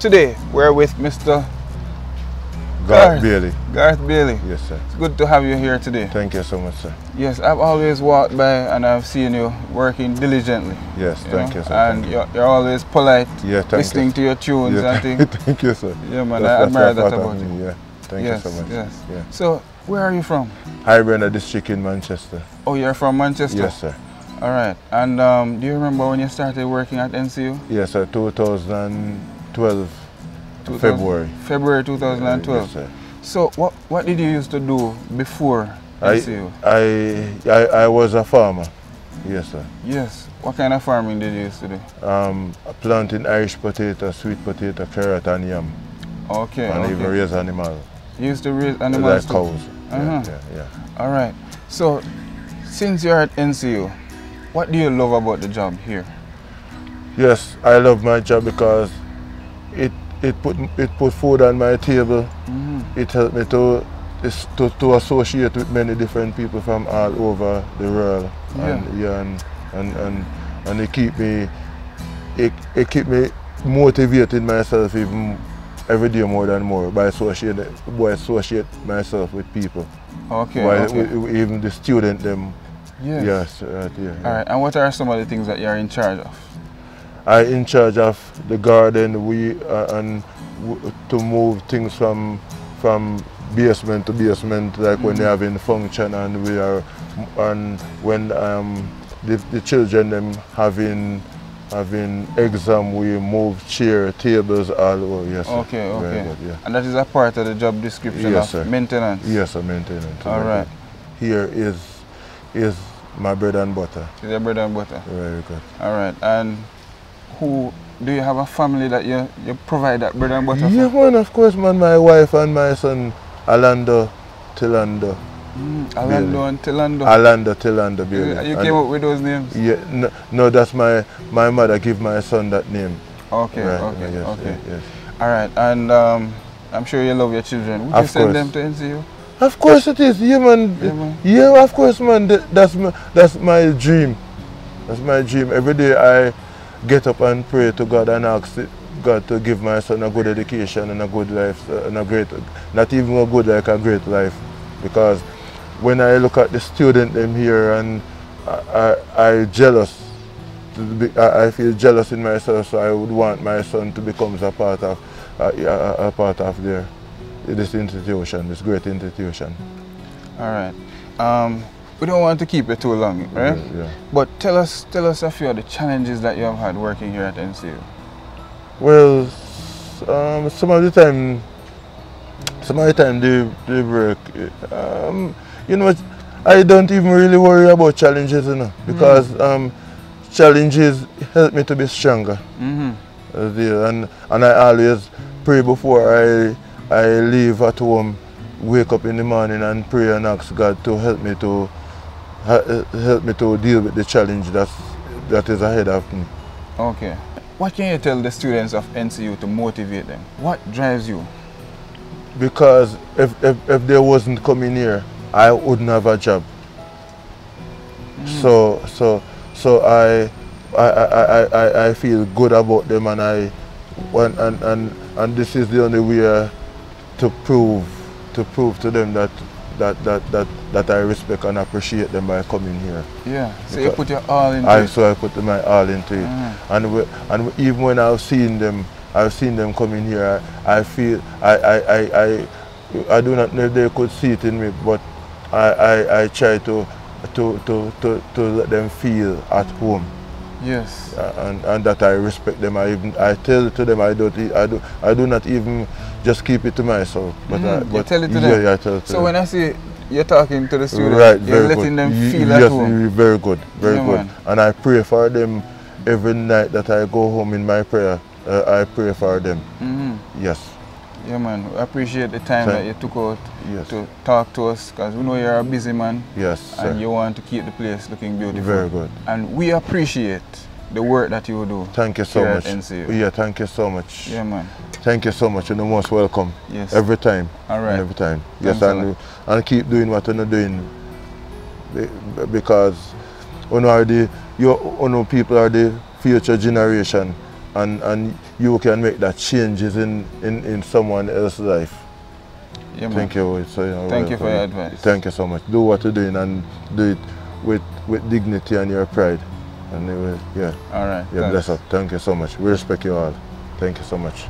today we're with Mr. Garth Bailey. Garth Bailey. Yes, sir. It's good to have you here today. Thank you so much, sir. Yes, I've always walked by and I've seen you working diligently. Yes, you thank know, you, sir. And you. you're, you're always polite, Yeah, thank listening you. to your tunes yeah, and things. thank you, sir. Yeah, man, That's- I admire that about you. me, Yeah, thank yes, you so much. Yes. Yeah. So, where are you from? Brenner District in Manchester. Oh, you're from Manchester? Yes, sir. All right. And um, do you remember when you started working at NCU? Yes, sir. 2012 2000 February. February 2012. Yes, sir. So, what, what did you used to do before NCU? I, I, I was a farmer. Yes, sir. Yes. What kind of farming did you used to do? Um, planting Irish potato, sweet potato, carrot, and yam, Okay. and okay. even raise animals You used to raise animals like too? cows. Uh-huh. Yeah, yeah, yeah. All right. So, since you're at NCU, what do you love about the job here? Yes, I love my job because it it put it put food on my table. Mhm. It helped me to to, to associate with many different people from all over the world. And yeah, and and, and, and it keep me it, it keep me motivating myself even every day more than more by associate by associate myself with people. Okay. While okay. w- even the student them Yes. yes, right, yeah, yeah. All right. And what are some of the things that you're in charge of? I in charge of the garden. We uh, and w- to move things from from basement to basement, like when they having function, and we are and when um, the, the children them having having exam, we move chair, tables all over. Yes. sir. Okay. Very Okay. good, yeah. And that is a part of the job description Yes, of sir. maintenance. Yes, sir. Maintenance. All right. right. Here is is my bread and butter. Is your bread and butter. Very good. All right. And who do you have a family that you you provide that bread and butter Yeah, for? man. Of course, man. My wife and my son, Alando, Tilando. Mm, Alando and Tilando. Alanda Tilanda you Bailey. you came up with those names? Yeah, no, no, that's my my mother give my son that name. Okay. Right, okay. yes, okay. yes, yes. All right. And um, I'm sure you love your children. Would you send course. them to NCU? Of course it is, yeah man. Yeah, man. Yeah, of course man. That's my that's my dream. That's my dream. Every day I get up and pray to God and ask God to give my son a good education and a good life uh, and a great, not even a good like a great life, because when I look at the student them here and I, I, I jealous, I, I feel jealous in myself. So I would want my son to become a part of, a, a part of their this institution, this great institution. All right. Um, we don't want to keep it too long, right? Yeah, yeah. But tell us, tell us a few of the challenges that you have had working here at NCU. Well, um, some of the time, some of the time they, they work. Um, you know, what, I don't even really worry about challenges, you know, because um, challenges help me to be stronger. Mm-hmm. uh, there. And, and I always pray before I, I leave at home, wake up in the morning and pray and ask God to help me to help me to deal with the challenge that's, that is ahead of me. Okay. What can you tell the students of NCU to motivate them? What drives you? Because if, if, if they wasn't coming here, I wouldn't have a job. Hmm. So so so I I, I, I, I- feel good about them and I when, and, and and this is the only way to prove to prove to them that that, that, that, that I respect and appreciate them by coming here. Yeah. So you put your all into I it. so I put my all into it. Mhm. And we, and even when I've seen them, I've seen them coming here. I, I feel I, I, I, I I do not know if they could see it in me, but I, I, I try to to, to, to to let them feel at home. Yes. Uh, and, and that I respect them. I even I tell to them I don't I do I do not even just keep it to myself. But, I, Mhm, you but tell it to yeah, them. Yeah, I tell it to So them. when I see you're talking to the students, Right, you're letting good. them feel yes, at home. ye- very good, very Yeah, good. man. And I pray for them every night that I go home in my prayer. Uh, I pray for them. hmm Yes, Yeah, man. We appreciate the time Thank- that you took out yes, to talk to us because we know you're a busy man yes, sir. and you want to keep the place looking beautiful. Very good. And we appreciate the work that you do. Thank you so much. Yeah, thank you so much. Yeah, man. Thank you so much. You're the most welcome. Yes. Every time. All right. Every time. Thanks yes, and, and keep doing what you're doing because you know, are the, you, you know, people are the future generation and, and you can make that changes in, in, in someone else's life. Yeah, man. Thank you. So, uh, you know, Thank you for welcome. your advice. Thank you so much. Do what you're doing and do it with, with dignity and your pride. And it yeah, All right. yeah, thanks. bless up. Thank you so much. We respect you all. Thank you so much.